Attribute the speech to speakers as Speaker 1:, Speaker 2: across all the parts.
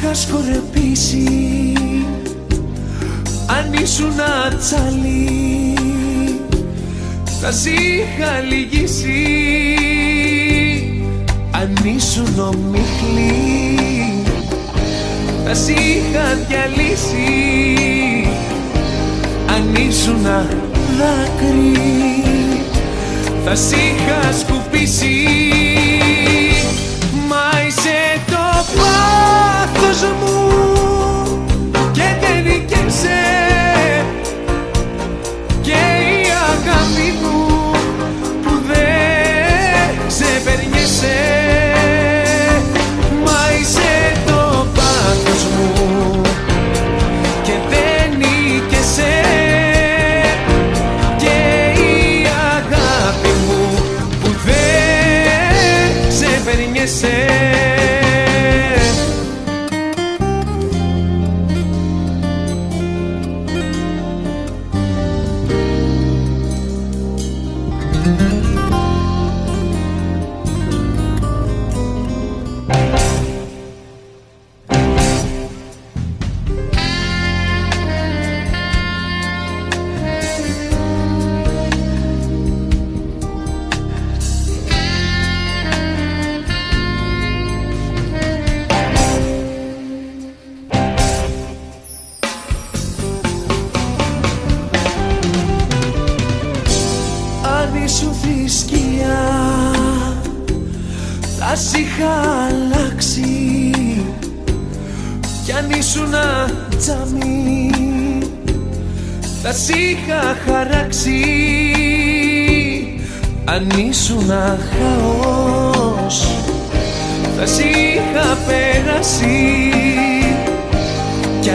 Speaker 1: είχα σκορπίσει. Αν ήσουν ατσαλή θα σ' είχα λυγίσει. Αν ήσουν ομίχλη θα σ' είχα διαλύσει. Αν ήσουν δάκρυ θα σ' είχα σκουπίσει. Ah, seja muito.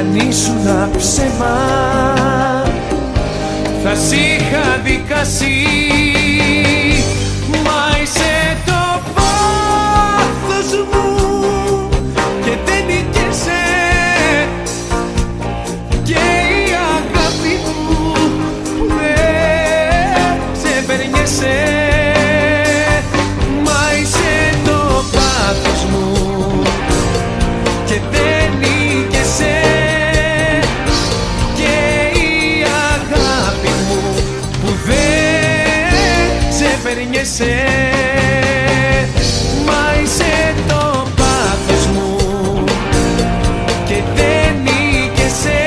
Speaker 1: αν ήσουν ψέμα. Θα σ' είχα είσαι Μα είσαι το πάθος μου Και δεν νίκεσαι.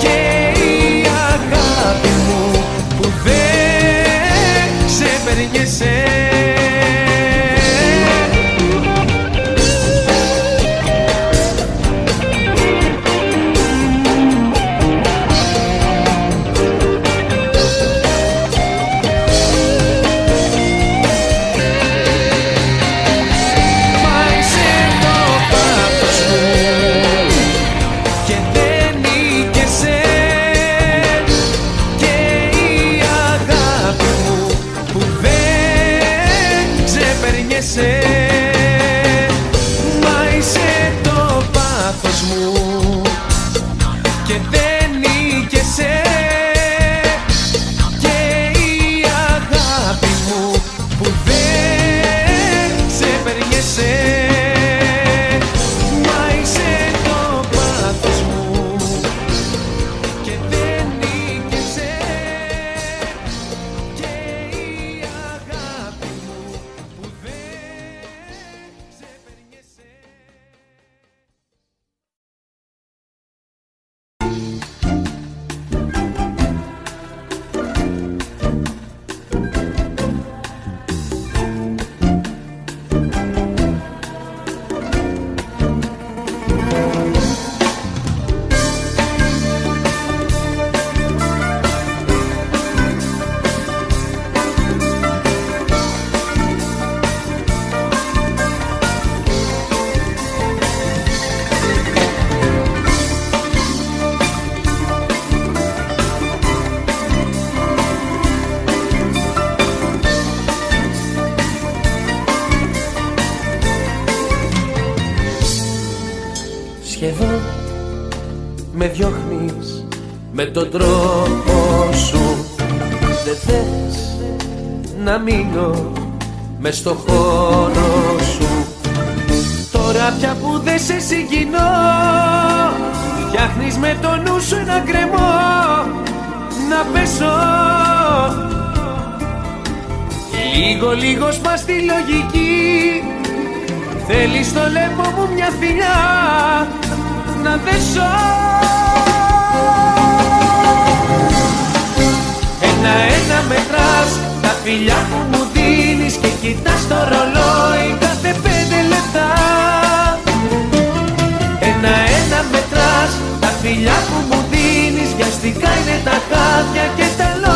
Speaker 1: Και η αγάπη μου Που δεν ξεπερνιέσαι. σχεδόν με διώχνεις με τον τρόπο σου. Δεν θες να μείνω μες στο χώρο σου. Τώρα πια που δεν σε συγκινώ Φτιάχνεις με το νου σου ένα κρεμό να πέσω. Λίγο λίγο σπα τη λογική. Θέλεις στο λαιμό μου μια φιλιά. Να δέσω Ένα-ένα μετράς τα φιλιά που μου δίνεις Και κοιτάς το ρολόι κάθε πέντε λεπτά. Ένα-ένα μετράς τα φιλιά που μου δίνεις Βιαστικά είναι τα χάδια και τα λόγια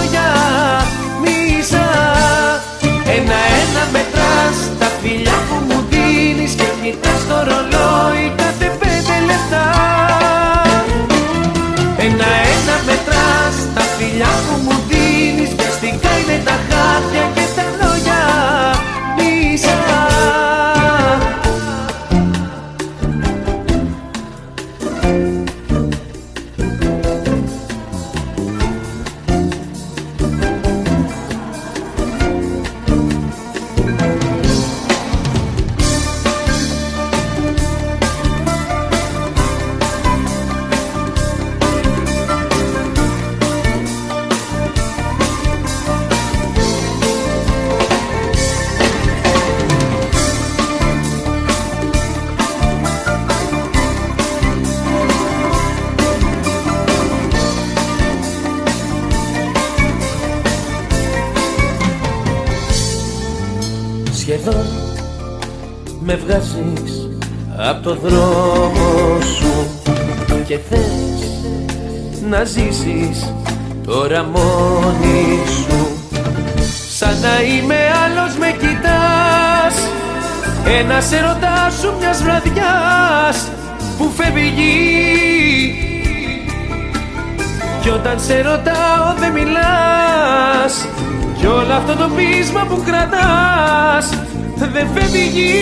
Speaker 1: ζήσεις τώρα μόνη σου. Σαν να είμαι άλλος με κοιτάς. Ένας ερωτά σου μιας βραδιάς που φεύγει κι όταν σε ρωτάω δεν μιλάς. Κι όλο αυτό το πείσμα που κρατάς δεν φεύγει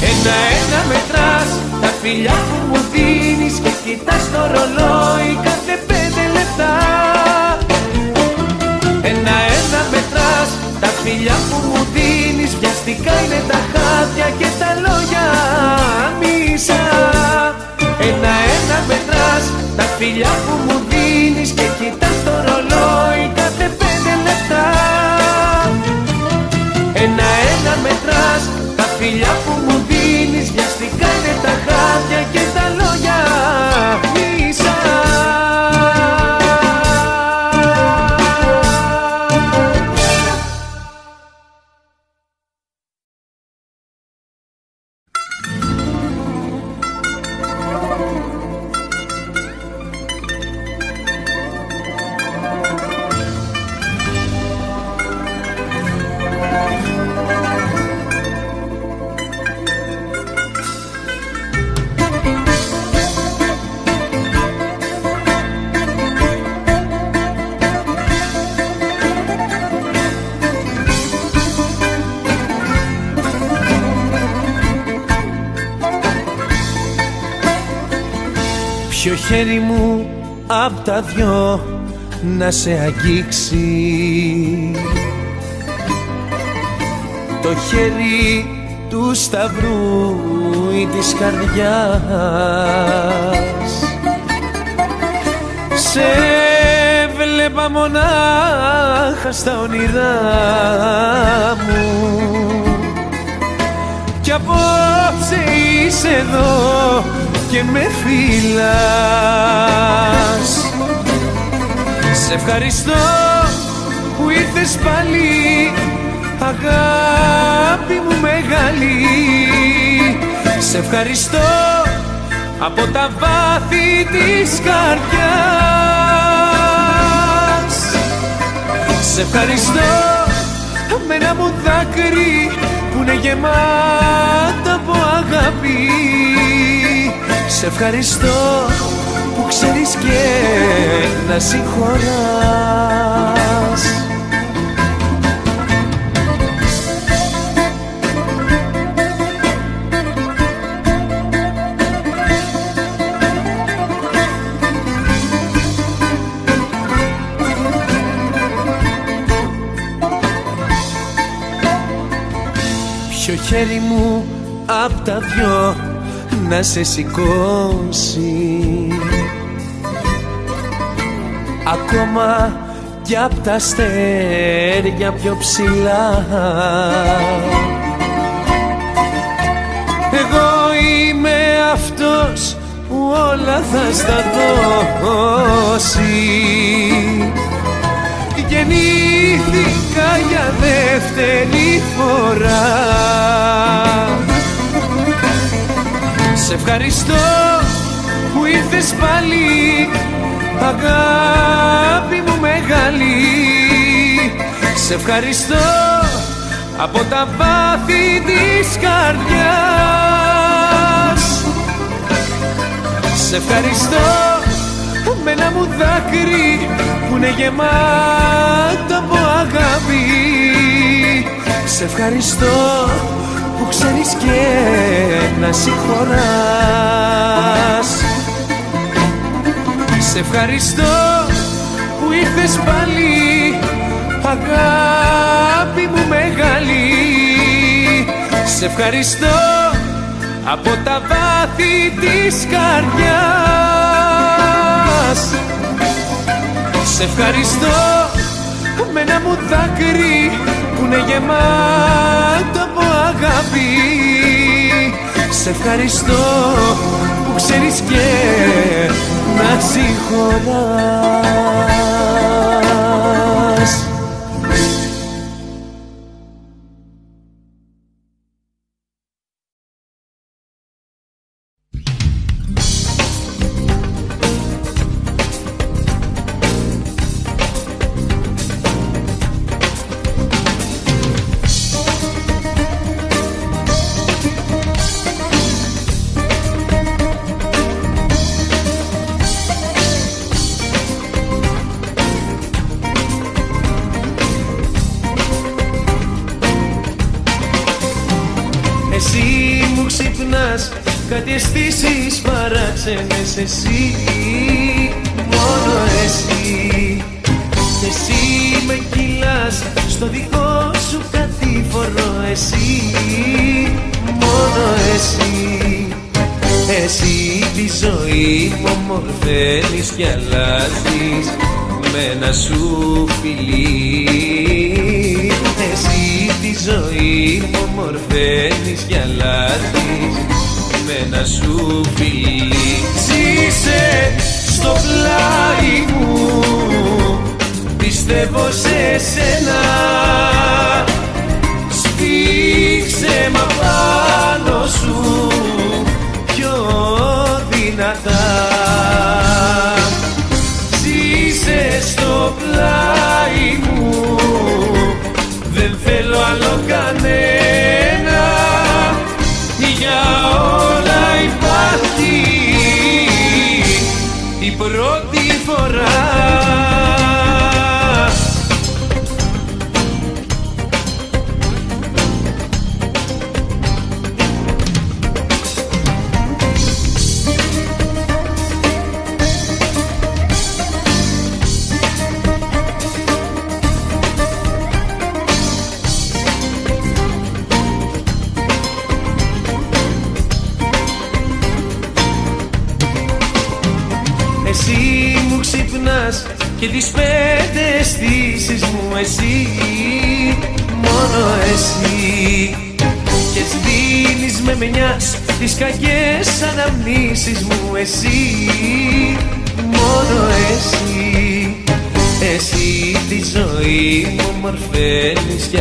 Speaker 1: Ένα-ένα μετράς. τα φιλιά που μου δίνεις Και κοιτάς το ρολόι κάθε πέντε λεπτά. Ένα-ένα μετράς τα φιλιά που μου δίνεις Βιαστικά είναι τα χάδια και τα λόγια μισά. Ένα-ένα μετράς τα φιλιά που μου να σε αγγίξει. Το χέρι του σταυρού ή της καρδιάς. Σε βλέπα μονάχα στα όνειρά μου. Κι απόψε είσαι εδώ και με φυλάς Σε ευχαριστώ που ήρθες πάλι αγάπη μου μεγάλη. Σε ευχαριστώ από τα βάθη της καρδιάς. Σε ευχαριστώ με ένα μου δάκρυ που είναι γεμάτο από αγάπη. Σε ευχαριστώ που ξέρεις και να συγχωράς. Ποιο χέρι μου απ' τα δυο να σε σηκώσει. Ακόμα κι απ' τα αστέρια πιο ψηλά. Εγώ είμαι αυτός που όλα θα στα δώσει. Γεννήθηκα για δεύτερη φορά. Σε ευχαριστώ που ήρθες πάλι αγάπη μου μεγάλη Σε ευχαριστώ από τα βάθη της καρδιάς. Σε ευχαριστώ με ένα μου δάκρυ που είναι γεμάτο από αγάπη. Σε ευχαριστώ που ξέρεις και να συγχωράς Σε ευχαριστώ που ήρθες πάλι. Αγάπη μου μεγάλη. Σε ευχαριστώ από τα βάθη της καρδιάς. Σε ευχαριστώ με ένα μου δάκρυ που είναι γεμάτο από αγάπη. Σε ευχαριστώ που ξέρεις και να συγχωράς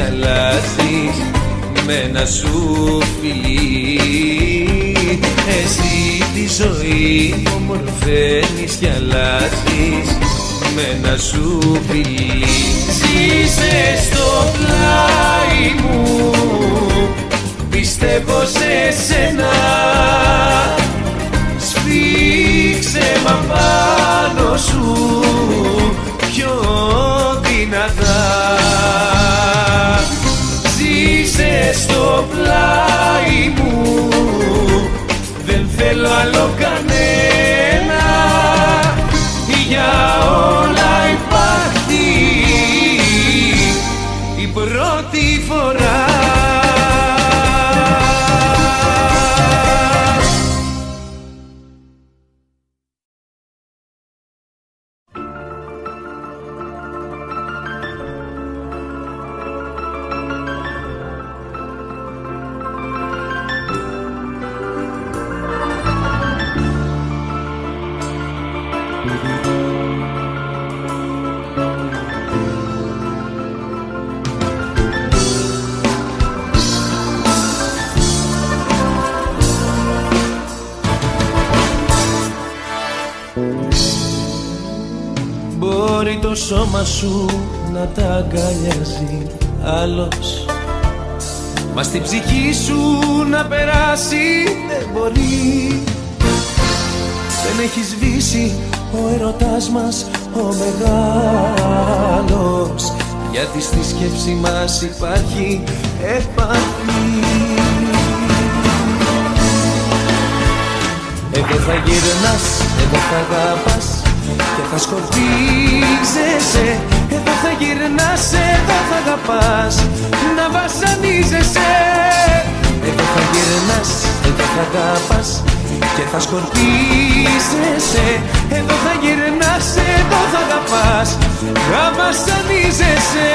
Speaker 1: αλλάζεις με ένα σου φιλί Εσύ τη ζωή μου μορφαίνεις κι αλλάζεις με ένα σου φιλί Ζήσε στο πλάι μου πιστεύω σε σένα. Σφίξε μα πάνω σου πιο δυνατά μου. Δεν θέλω άλλο κανένα Μπορεί το σώμα σου να τα αγκαλιάζει άλλος. Μα στην ψυχή σου να περάσει δεν μπορεί. Δεν έχει σβήσει ο ερωτάς μας ο μεγάλος. Γιατί στη σκέψη μας υπάρχει επαφή. Εγώ θα γυρνάς εδώ θα αγαπάς και θα σκορπίζεσαι. Εδώ θα γυρνάς, εδώ θα αγαπάς. Να βασανίζεσαι. Εδώ θα γυρνάς, εδώ θα αγαπάς και θα σκορπίζεσαι. Εδώ θα γυρνάς, εδώ θα αγαπάς. Να βασανίζεσαι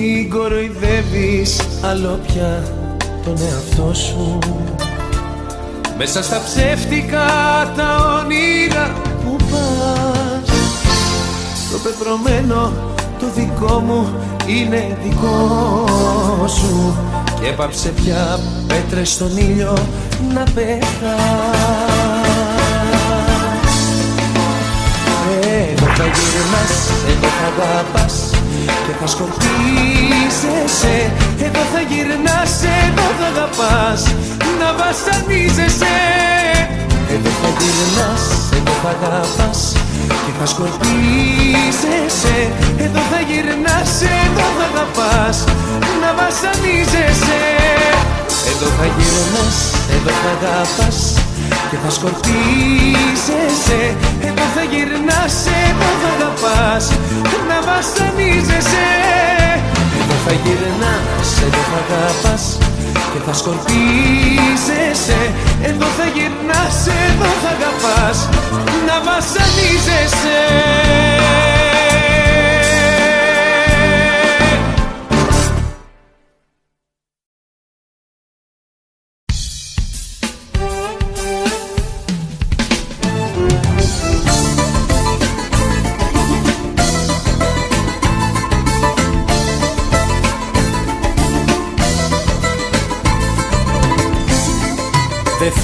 Speaker 1: Μην κοροϊδεύεις άλλο πια τον εαυτό σου. Μέσα στα ψεύτικα τα όνειρα που πας Το πεπρωμένο το δικό μου είναι δικό σου. Και έπαψε πια πέτρες στον ήλιο να πεθάς. Εδώ θα γυρνάς, εδώ θα αγαπάς και θα σκορπίζεσαι Εδώ θα γυρνάς, εδώ θα αγαπάς να βασανίζεσαι. Εδώ θα γυρνάς, εδώ θα αγαπάς και θα σκορπίζεσαι Εδώ θα γυρνάς, εδώ θα αγαπάς να βασανίζεσαι. Εδώ θα γυρνάς, εδώ θα αγαπάς και θα σκορπίζεσαι Εδώ θα γυρνάς, εδώ θα αγαπάς να βασανίζεσαι. Εδώ θα γυρνάς, εδώ θα αγαπάς και θα σκορπίζεσαι. Εδώ θα γυρνάς, εδώ θα αγαπάς να βασανίζεσαι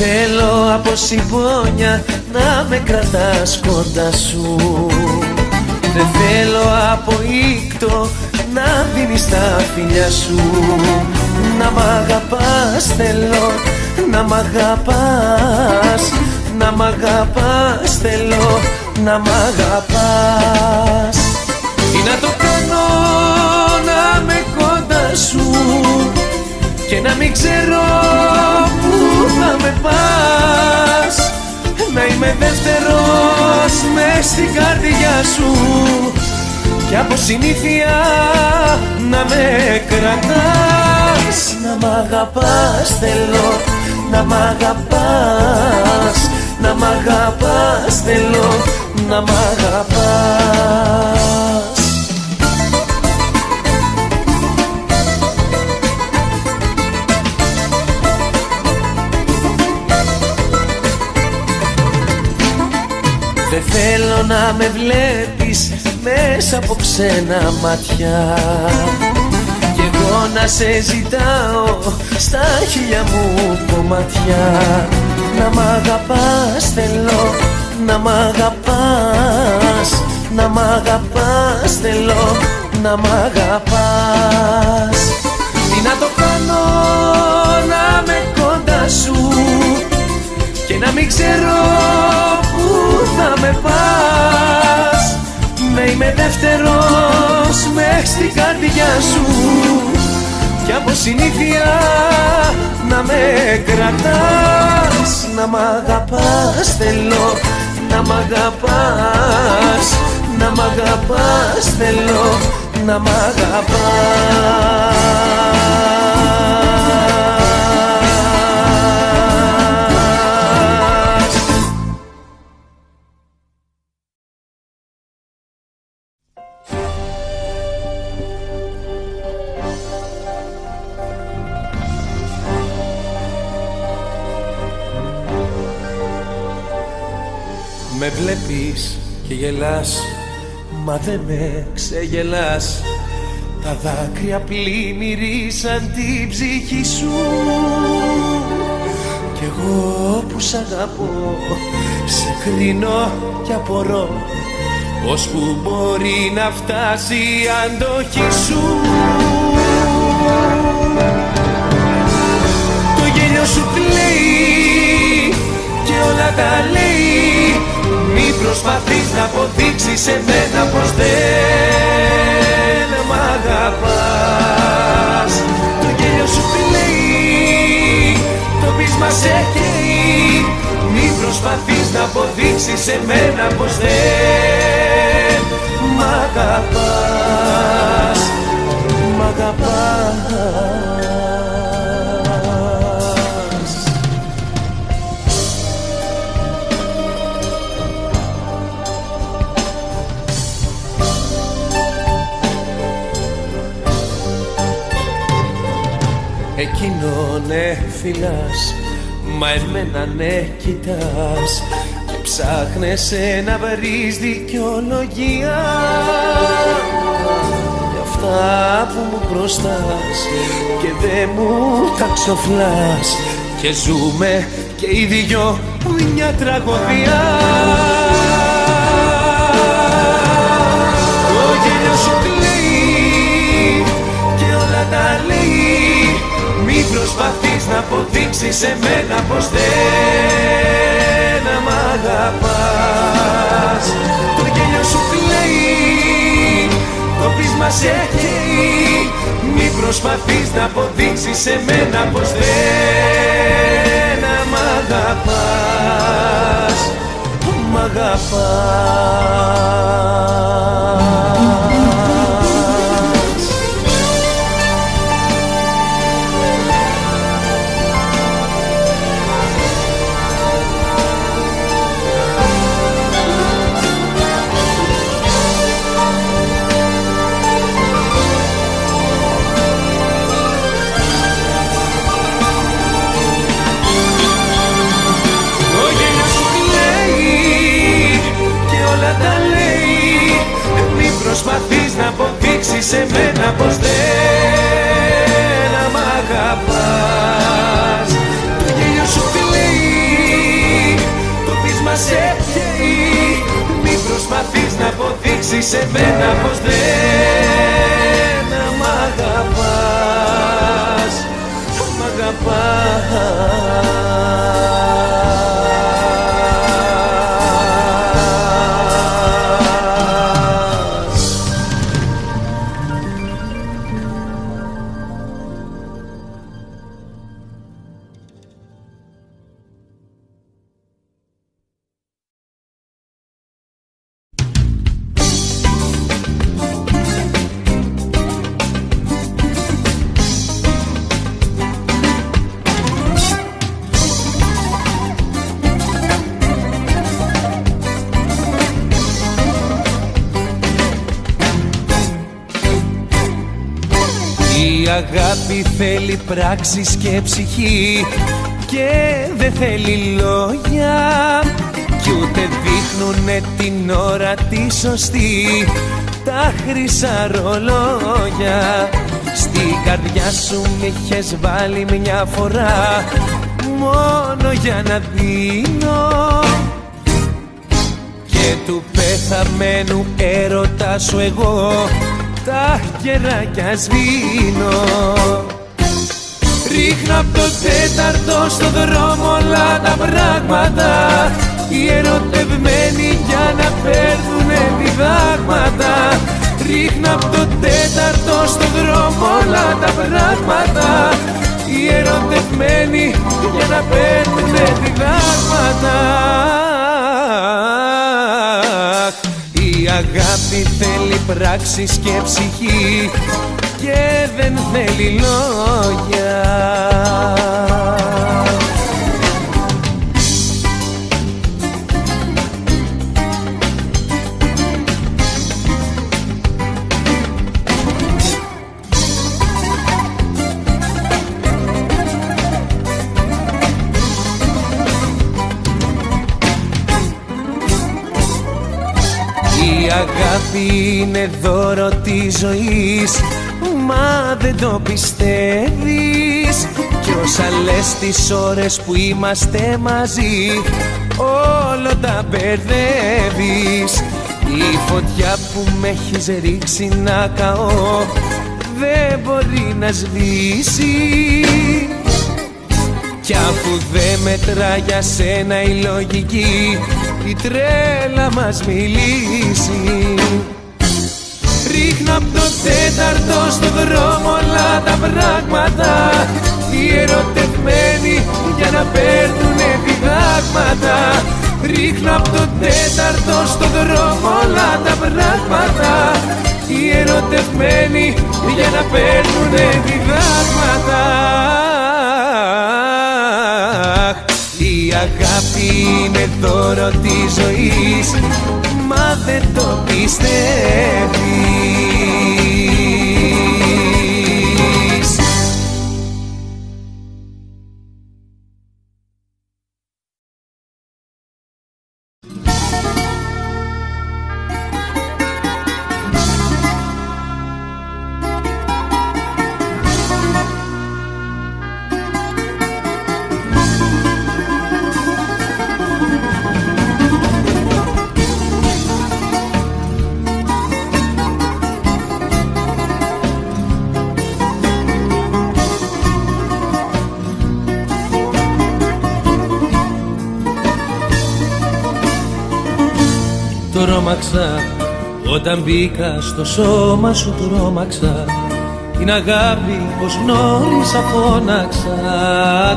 Speaker 1: θέλω από συμπόνια να με κρατάς κοντά σου. Δεν θέλω από ήκτο να δίνεις τα φιλιά σου. Να μ' αγαπάς θέλω, να μ' αγαπάς. Να μ' αγαπάς θέλω, να μ' αγαπάς. Τι να το κάνω να με κοντά σου; Και να μην ξέρω πού θα με πας. Να είμαι δεύτερος μες στην καρδιά σου. Και από συνήθεια να με κρατάς. Να μ' αγαπάς θέλω, να μ' αγαπάς. Να μ' αγαπάς θέλω, να μ' αγαπάς θέλω να με βλέπεις μέσα από ξένα μάτια. Κι εγώ να σε ζητάω στα χίλια μου κομμάτια. Να μ' αγαπάς θέλω, να μ' αγαπάς. Να μ' αγαπάς θέλω, να μ' αγαπάς. Τι να το κάνω να με κοντά σου. Και να μην ξέρω πού θα με πας. Να είμαι δεύτερος μες στην καρδιά σου. Και από συνήθεια να με κρατάς. Να μ' αγαπάς θέλω, να μ' αγαπάς. Να μ' αγαπάς θέλω, να μ' αγαπάς Με βλέπεις και γελάς. Μα δεν με ξεγελάς. Τα δάκρυα πλημμυρίσαν την ψυχή σου. Κι εγώ που σ' αγαπώ Σε κρίνω και απορώ. Πώς που μπορεί να φτάσει η αντοχή σου. Το γέλιο σου κλαίει και όλα τα λέει Μη προσπαθείς να αποδείξεις σε μένα πως δεν μ' αγαπάς. Το γέλιο σου κλαίει, το πείσμα σε καίει. Μη προσπαθείς να αποδείξεις σε μένα πως δεν μ' αγαπάς. Μ' αγαπάς Εκείνο ναι φυλάς Μα εμένα ναι κοιτάς. Και ψάχνεσαι να βρεις δικαιολογία. Για αυτά που μου μπροστάς Και δεν μου τα ξοφλάς. Και ζούμε και οι δυο μια τραγωδία προσπαθείς να αποδείξεις σε μένα πως δεν μ' αγαπάς. Το γέλιο σου κλαίει, το πείσμα σε καίει. Μη προσπαθείς να αποδείξεις σε μένα πως δεν μ' αγαπάς. Μ' αγαπάς αποδείξεις σε μένα πως δεν μ' αγαπάς. Το γέλιο σου κλαίει, το πείσμα σε καίει Μη προσπαθείς να αποδείξεις σε μένα πως δεν θέλει πράξεις και ψυχή και δεν θέλει λόγια. Κι ούτε δείχνουνε την ώρα τη σωστή τα χρυσά ρολόγια. Στην καρδιά σου με είχες βάλει μια φορά μόνο για να δίνω. Και του πεθαμένου έρωτα σου εγώ τα κεράκια σβήνω Ρίχνω από το τέταρτο στο δρόμο όλα τα πράγματα. Οι ερωτευμένοι για να παίρνουνε διδάγματα. Ρίχνω από το τέταρτο στο δρόμο όλα τα πράγματα. Οι ερωτευμένοι για να παίρνουνε διδάγματα. Η αγάπη θέλει πράξεις και ψυχή και δεν θέλει λόγια. Αγάπη είναι δώρο της ζωής. Μα δεν το πιστεύεις. Κι όσα λες τις ώρες που είμαστε μαζί Όλο τα μπερδεύεις. Η φωτιά που με έχεις ρίξει να καώ Δεν μπορεί να σβήσεις. Κι αφού δεν μετρά για σένα η λογική Η τρέλα μας μιλήσει Ρίχνω από το τέταρτο στο δρόμο όλα τα πράγματα. Οι ερωτευμένοι για να παίρνουνε διδάγματα. Ρίχνω από το τέταρτο στο δρόμο όλα τα πράγματα. Οι ερωτευμένοι για να παίρνουνε διδάγματα. Η αγάπη είναι δώρο της ζωής Μα δεν το πιστεύεις Όταν μπήκα στο σώμα σου τρόμαξα Την αγάπη πως γνώρισα φώναξα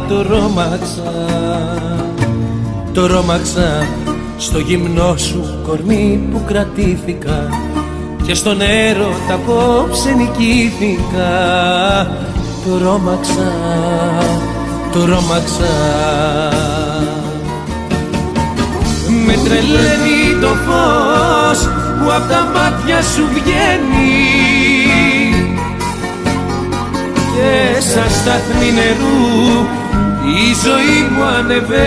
Speaker 1: Το ρόμαξα. Το ρόμαξα στο γυμνό σου κορμί που κρατήθηκα Και στον έρωτα απόψε νικήθηκα. Το ρόμαξα, το ρόμαξα. Με τρελαίνει το φως που απ' τα μάτια σου βγαίνει. Και σαν σταθμή νερού η ζωή μου ανεβαίνει.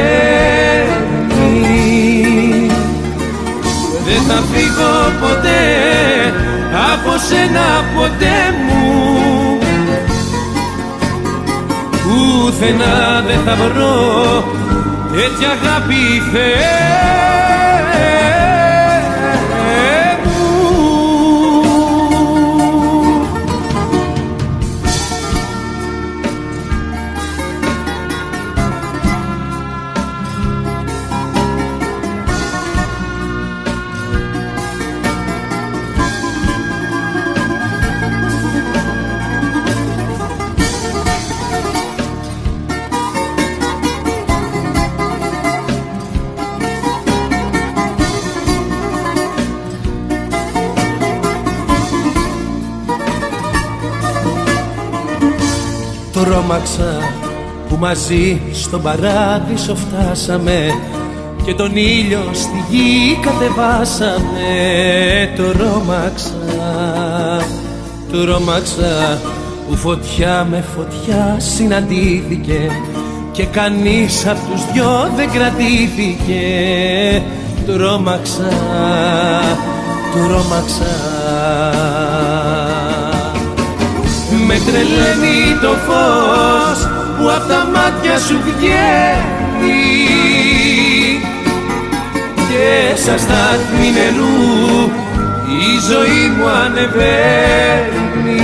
Speaker 1: Δεν θα φύγω ποτέ από σένα ποτέ μου. Πουθενά δεν θα βρω τέτοια αγάπη Θεέ τρόμαξα που μαζί στον παράδεισο φτάσαμε και τον ήλιο στη γη κατεβάσαμε. Τρόμαξα, τρόμαξα που φωτιά με φωτιά συναντήθηκε και κανείς απ' τους δυο δεν κρατήθηκε. Τρόμαξα, τρόμαξα με τρελαίνει το φως που απ' τα μάτια σου βγαίνει. Και σαν στάθμη νερού η ζωή μου ανεβαίνει.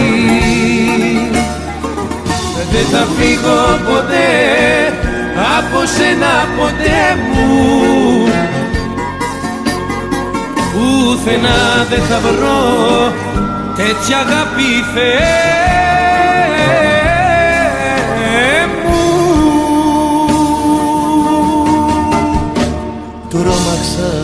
Speaker 1: Δεν θα φύγω ποτέ από σένα ποτέ μου. Πουθενά δεν θα βρω τέτοια αγάπη Θεέ Jackson.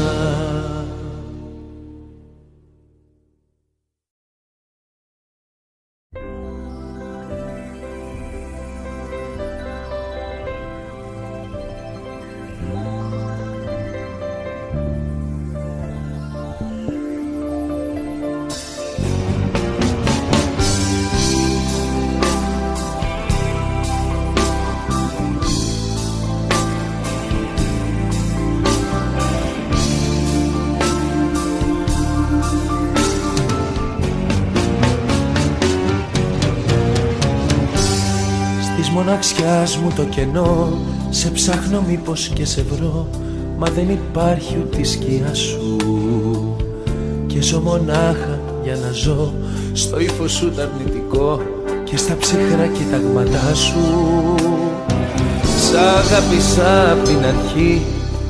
Speaker 1: Μοναξιάς μου το κενό. Σε ψάχνω μήπως και σε βρω Μα δεν υπάρχει ούτε η σκιά σου. Και ζω μονάχα για να ζω Στο ύφος σου το αρνητικό Και στα ψυχρά κοιταγματά σου. Σ' αγάπησα απ' την αρχή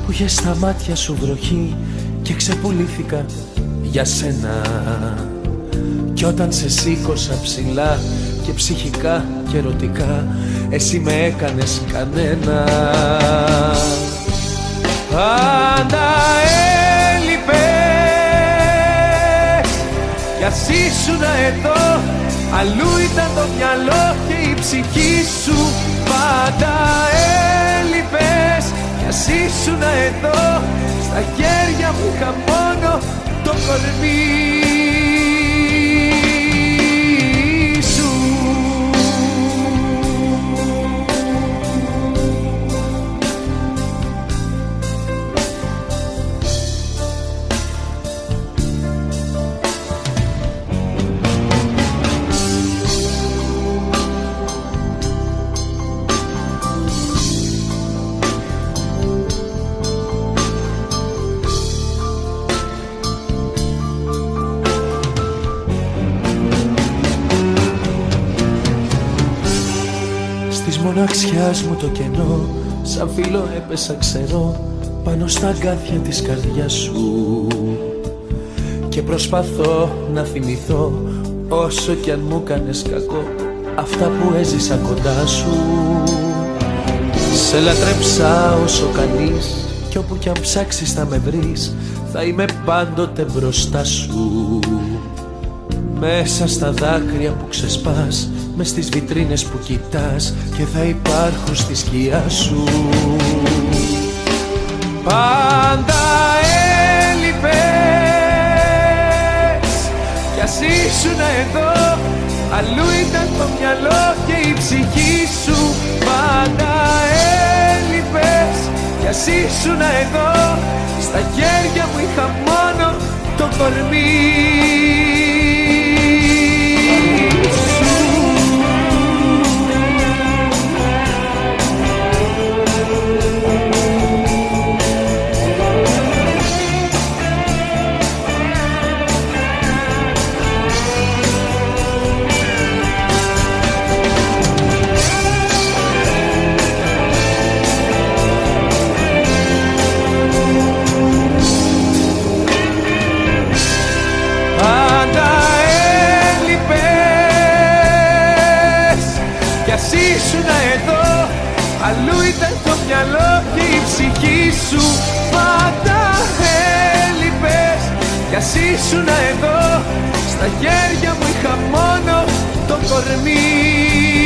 Speaker 1: Που είχε στα μάτια σου βροχή Και ξεπουλήθηκα για σένα. Κι όταν σε σήκωσα ψηλά και ψυχικά και ερωτικά. Εσύ με έκανες κανένα. Πάντα έλειπες. Κι ας ήσουν εδώ Αλλού ήταν το μυαλό και η ψυχή σου. Πάντα έλειπες. Κι ας ήσουν εδώ Στα χέρια μου είχα μόνο το κορμί Σαν φίλο έπεσα ξερό Πάνω στα αγκάθια της καρδιάς σου. Και προσπαθώ να θυμηθώ Όσο κι αν μου κάνες κακό Αυτά που έζησα κοντά σου. Σε λατρέψα όσο κανείς Κι όπου κι αν ψάξεις θα με βρεις Θα είμαι πάντοτε μπροστά σου. Μέσα στα δάκρυα που ξεσπάς μες στις βιτρίνες που κοιτάς και θα υπάρχουν στη σκιά σου. Πάντα έλειπες. Κι ας ήσουν εδώ αλλού ήταν το μυαλό και η ψυχή σου. Πάντα έλειπες. Κι ας ήσουν εδώ στα χέρια μου είχα μόνο το κορμί σου πάντα έλειπες. Κι ας ήσουν εδώ στα χέρια μου είχα μόνο το κορμί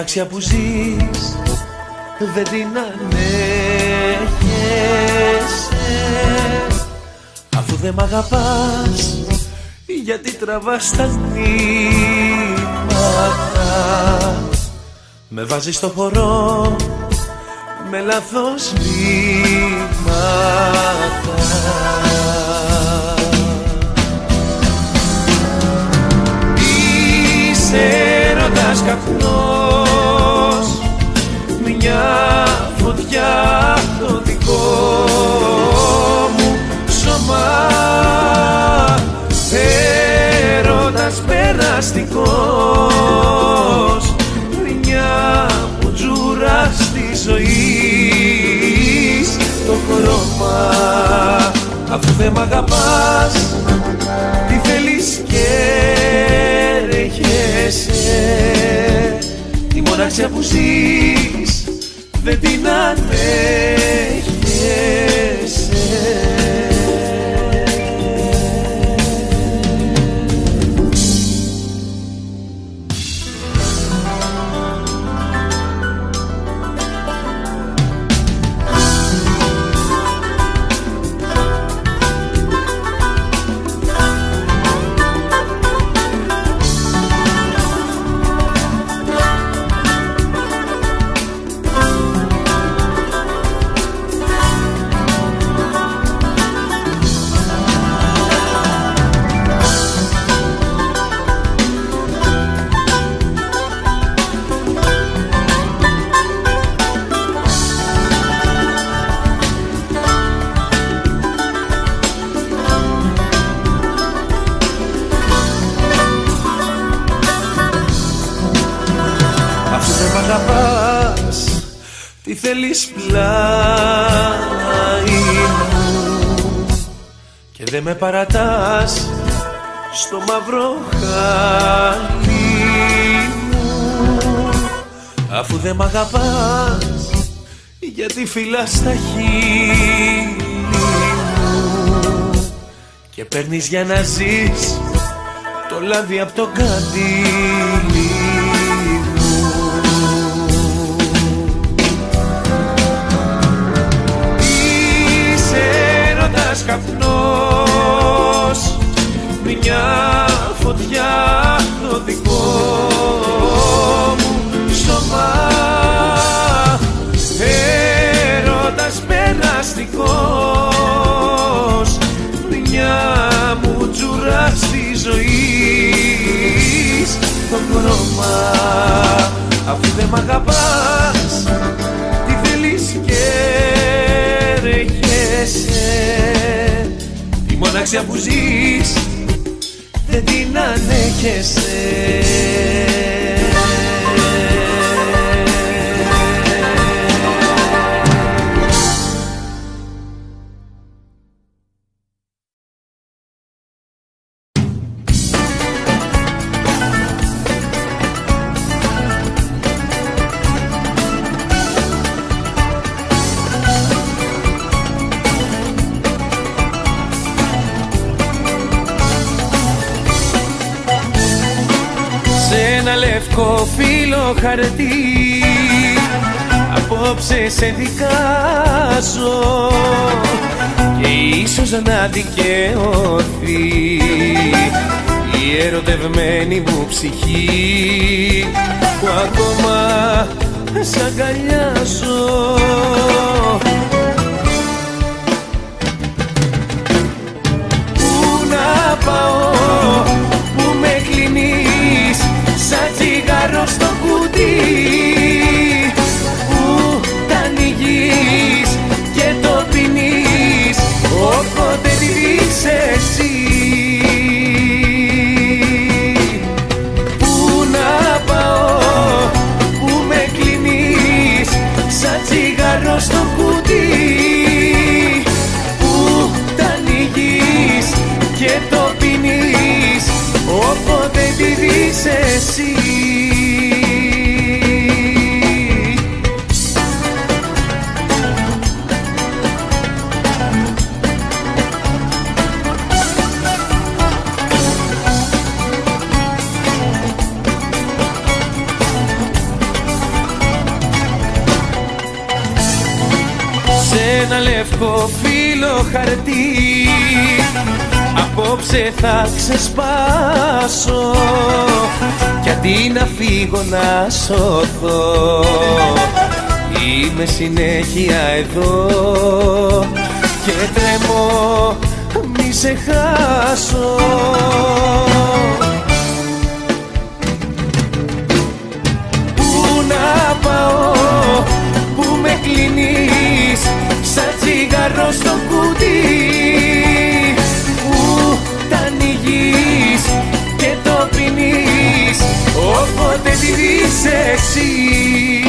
Speaker 1: μοναξιά που ζεις δεν την ανέχεσαι. Αφού δεν μ' αγαπάς γιατί τραβάς τα νήματα; Με βάζεις στο χορό με λάθος βήματα ένας φωτιά το δικό μου σώμα. Έρωτας περαστικός Μια πουτζούρα στη ζωή. Το χρώμα Αφού δεν μ' αγαπάς Τι θέλεις και ρέχεσαι Τη μοναξιά που ζεις Δεν την ανέχεσαι θέλεις πλάι μου. Και δεν με παρατάς στο μαύρο χαλί μου. Αφού δεν μ' αγαπάς γιατί φυλάς τα χείλη μου. Και παίρνεις για να ζεις το λάδι από το καντήλι καπνός μια φωτιά το δικό μου σώμα έρωτας περαστικός μια μου τζουρά στη ζωή. Το χρώμα αφού δεν μ' αγαπάς τι θέλεις και μοναξιά που ζεις δεν την ανέχεσαι χαρτί. Απόψε σε δικάζω Και ίσως να δικαιωθεί Η ερωτευμένη μου ψυχή Που ακόμα σ' αγκαλιάζω δεις εσύ σε σπάσω Κι αντί να φύγω να σωθώ. Είμαι συνέχεια εδώ Και τρέμω μη σε χάσω. Πού να πάω που με κλείνεις Σαν τσιγάρο στο δεις εσύ